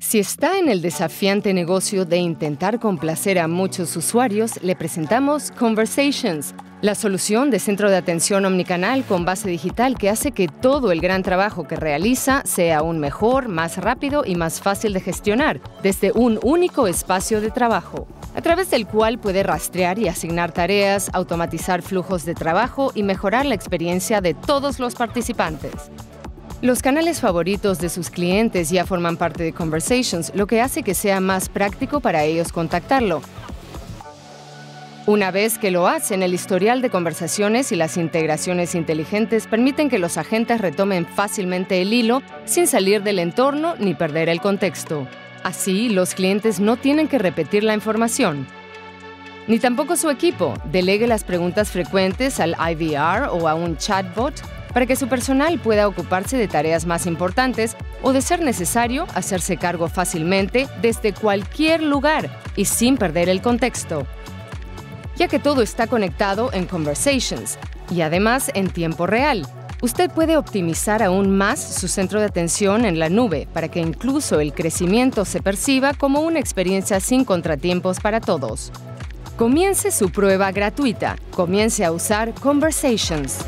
Si está en el desafiante negocio de intentar complacer a muchos usuarios, le presentamos Conversations, la solución de centro de atención omnicanal con base digital que hace que todo el gran trabajo que realiza sea aún mejor, más rápido y más fácil de gestionar desde un único espacio de trabajo, a través del cual puede rastrear y asignar tareas, automatizar flujos de trabajo y mejorar la experiencia de todos los participantes. Los canales favoritos de sus clientes ya forman parte de Conversations, lo que hace que sea más práctico para ellos contactarlo. Una vez que lo hacen, el historial de conversaciones y las integraciones inteligentes permiten que los agentes retomen fácilmente el hilo sin salir del entorno ni perder el contexto. Así, los clientes no tienen que repetir la información. Ni tampoco su equipo. Delegue las preguntas frecuentes al IVR o a un chatbot para que su personal pueda ocuparse de tareas más importantes o, de ser necesario, hacerse cargo fácilmente desde cualquier lugar y sin perder el contexto. Ya que todo está conectado en Conversations y además en tiempo real, usted puede optimizar aún más su centro de atención en la nube para que incluso el crecimiento se perciba como una experiencia sin contratiempos para todos. Comience su prueba gratuita. Comience a usar Conversations.